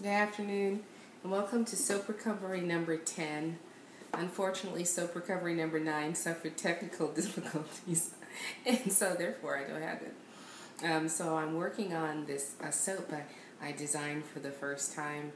Good afternoon, and welcome to soap recovery number 10. Unfortunately, soap recovery number 9 suffered technical difficulties, and so therefore I don't have it. Um, so I'm working on this uh, soap I, I designed for the first time.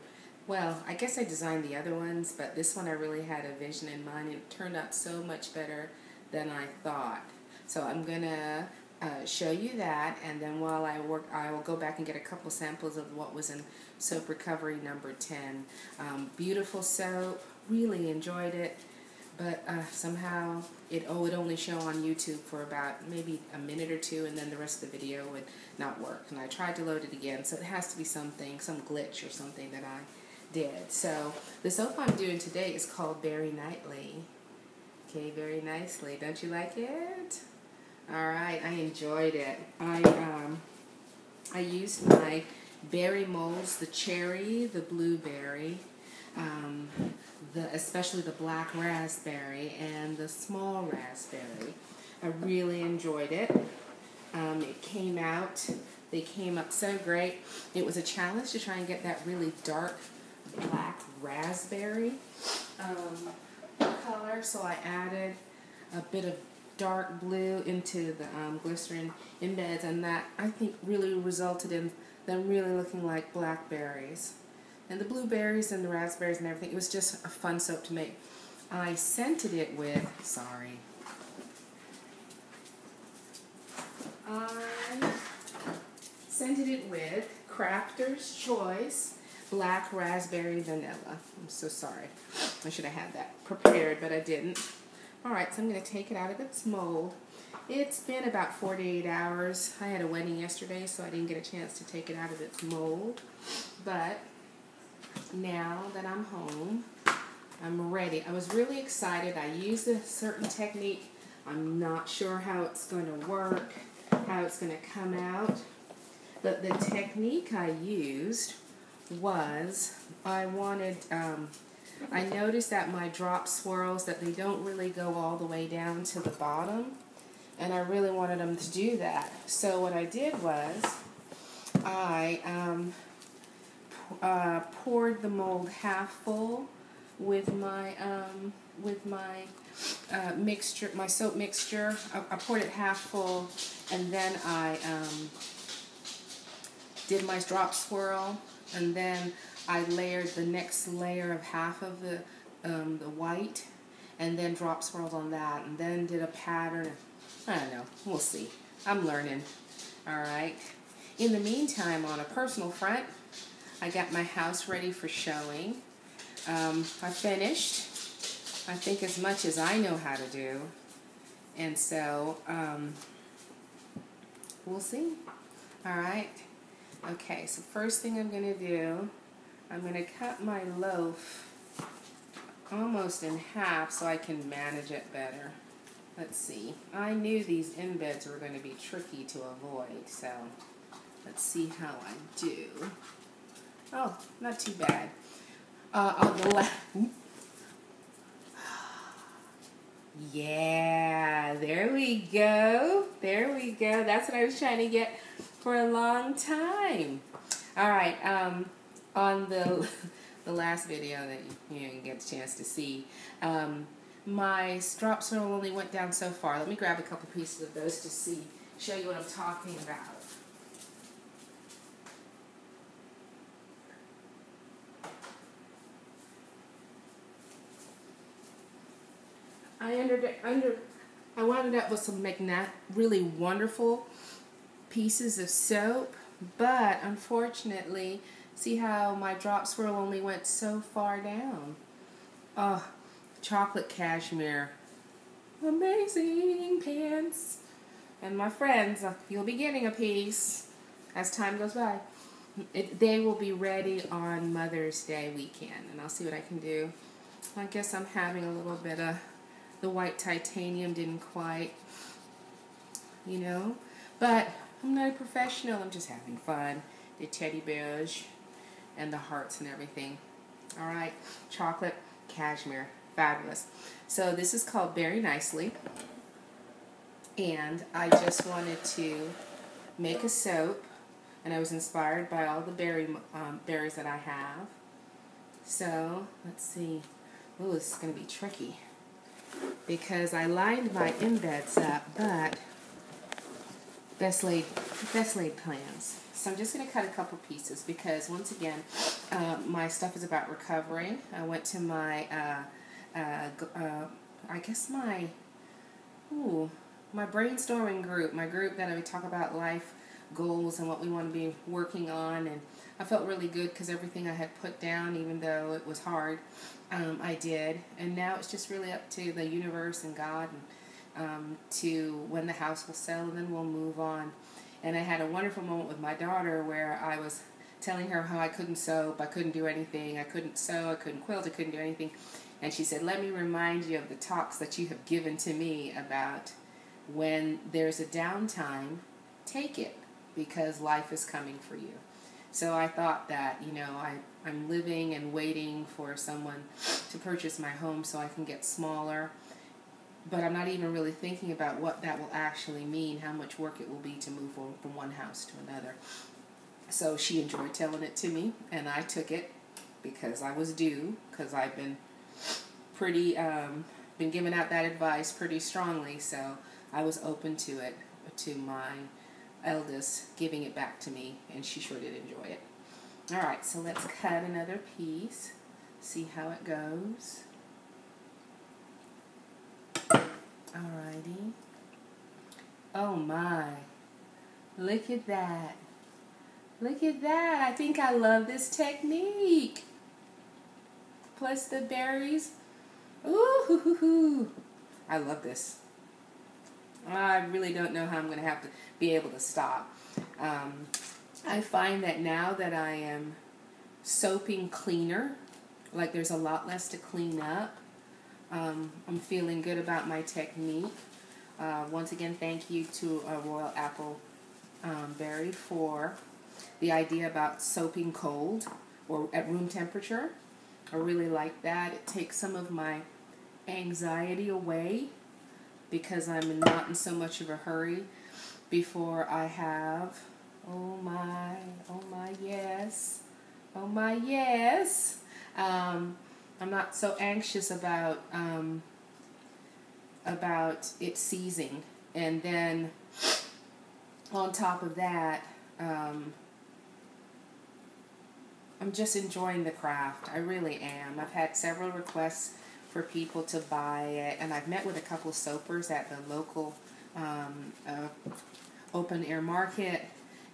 Well, I guess I designed the other ones, but this one I really had a vision in mind, and it turned out so much better than I thought. So I'm going to uh, show you that, and then while I work, I will go back and get a couple samples of what was in Soap Recovery number 10. Um, beautiful soap, really enjoyed it, but uh, somehow it oh it only show on YouTube for about maybe a minute or two, and then the rest of the video would not work. And I tried to load it again, so it has to be something, some glitch or something that I did. So the soap I'm doing today is called Berry Nightly. Okay, very nicely. Don't you like it? All right, I enjoyed it. I um, I used my berry molds, the cherry, the blueberry, um, the especially the black raspberry and the small raspberry. I really enjoyed it. Um, it came out. They came up so great. It was a challenge to try and get that really dark black raspberry um, color, so I added a bit of dark blue into the um, glycerin embeds, and that I think really resulted in them really looking like blackberries. And the blueberries and the raspberries and everything, it was just a fun soap to make. I scented it with, sorry, I scented it with Crafter's Choice Black Raspberry Vanilla. I'm so sorry. I should have had that prepared, but I didn't. Alright, so I'm going to take it out of its mold. It's been about 48 hours. I had a wedding yesterday, so I didn't get a chance to take it out of its mold. But now that I'm home, I'm ready. I was really excited. I used a certain technique. I'm not sure how it's going to work, how it's going to come out. But the technique I used was I wanted um, I noticed that my drop swirls, that they don't really go all the way down to the bottom. And I really wanted them to do that. So what I did was I um, uh, poured the mold half full with my um, with my uh, mixture, my soap mixture. I, I, poured it half full, and then I um, did my drop swirl, and then I layered the next layer of half of the um, the white and then drop swirls on that and then did a pattern. I don't know. We'll see. I'm learning. All right. In the meantime, on a personal front, I got my house ready for showing. Um, I finished, I think, as much as I know how to do. And so, um, we'll see. All right. Okay, so first thing I'm going to do I'm going to cut my loaf almost in half so I can manage it better. Let's see. I knew these embeds were going to be tricky to avoid, so let's see how I do. Oh, not too bad. Uh, on the left. Yeah, there we go. There we go. That's what I was trying to get for a long time. All right. Um, on the the last video that you, you, know, get a chance to see, um, my drop swirl only went down so far. Let me grab a couple pieces of those to see, show you what I'm talking about. I under under I wound up with some magnet really wonderful pieces of soap, but unfortunately See how my drop swirl only went so far down. Oh, chocolate cashmere. Amazing pants. And my friends, uh, you'll be getting a piece as time goes by. It, they will be ready on Mother's Day weekend, and I'll see what I can do. I guess I'm having a little bit of the white titanium didn't quite, you know. But I'm not a professional. I'm just having fun. The teddy bears and the hearts and everything. All right, chocolate cashmere, fabulous. So this is called Berry Nicely, and I just wanted to make a soap and I was inspired by all the berry um, berries that I have. So let's see. Oh, this is going to be tricky because I lined my embeds up, but best laid best laid plans. So I'm just going to cut a couple pieces because once again, uh, my stuff is about recovering. I went to my, uh, uh, uh, I guess my, ooh, my brainstorming group, my group that I talk about life goals and what we want to be working on. And I felt really good because everything I had put down, even though it was hard, um, I did. And now it's just really up to the universe and God and um, to when the house will sell and then we'll move on. And I had a wonderful moment with my daughter where I was telling her how I couldn't sew, I couldn't do anything, I couldn't sew, I couldn't quilt, I couldn't do anything. And she said, Let me remind you of the talks that you have given to me about when there's a downtime, take it because life is coming for you. So I thought that, you know, I, I'm living and waiting for someone to purchase my home so I can get smaller. But I'm not even really thinking about what that will actually mean, how much work it will be to move from one house to another. So she enjoyed telling it to me, and I took it because I was due, because I've been pretty, um, been giving out that advice pretty strongly. So I was open to it, to my eldest giving it back to me, and she sure did enjoy it. All right, so let's cut another piece, see how it goes. Alrighty. Oh my, look at that. Look at that. I think I love this technique. Plus the berries. Ooh, hoo, hoo, hoo. I love this. I really don't know how I'm going to have to be able to stop. Um, I find that now that I am soaping cleaner, like there's a lot less to clean up, um, I'm feeling good about my technique. Uh, once again, thank you to uh, Royal Apple um, Berry for the idea about soaping cold or at room temperature. I really like that. It takes some of my anxiety away because I'm not in so much of a hurry before I have. Oh my, oh my, yes. Oh my, yes. Um, I'm not so anxious about um, about it seizing. And then on top of that, um, I'm just enjoying the craft. I really am. I've had several requests for people to buy it. And I've met with a couple of soapers at the local um, uh, open air market,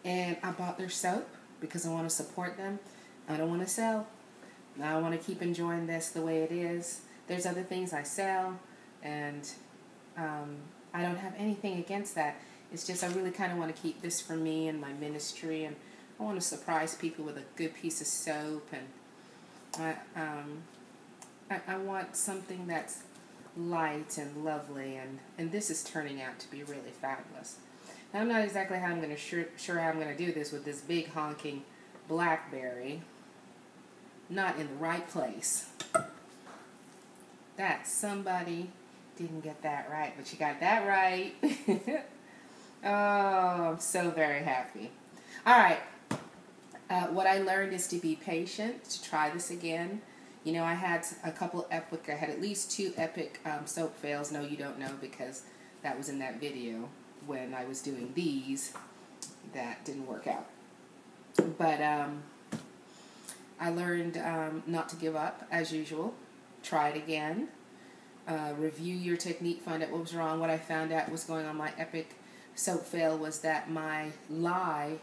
and I bought their soap because I want to support them. I don't want to sell. I want to keep enjoying this the way it is. There's other things I sell, and um, I don't have anything against that. It's just I really kind of want to keep this for me and my ministry, and I want to surprise people with a good piece of soap, and I, um, I, I want something that's light and lovely, and, and this is turning out to be really fabulous. Now, I'm not exactly how I'm going to sure, sure how I'm going to do this with this big honking blackberry. Not in the right place. That somebody didn't get that right, but you got that right. oh, I'm so very happy. All right. Uh, what I learned is to be patient, to try this again. You know, I had a couple epic, I had at least two epic um, soap fails. No, you don't know because that was in that video when I was doing these. That didn't work out. But um, I learned um, not to give up as usual. Try it again. Uh, review your technique, find out what was wrong. What I found out was going on my epic soap fail was that my lye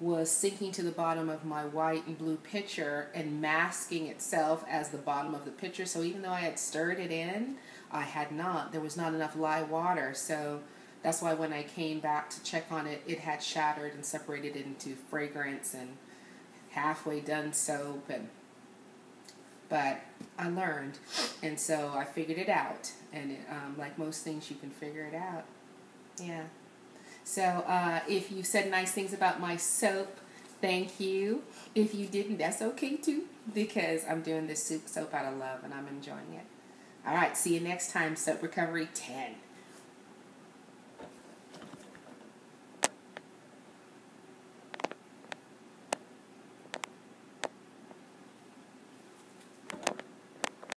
was sinking to the bottom of my white and blue pitcher and masking itself as the bottom of the pitcher. So even though I had stirred it in, I had not. There was not enough lye water. So that's why when I came back to check on it, it had shattered and separated into fragrance and halfway done soap. And but I learned, and so I figured it out. And it, um, like most things, you can figure it out. Yeah. So uh, if you said nice things about my soap, thank you. If you didn't, that's okay too, because I'm doing this soup soap out of love and I'm enjoying it. All right, see you next time, Soap Recovery 10.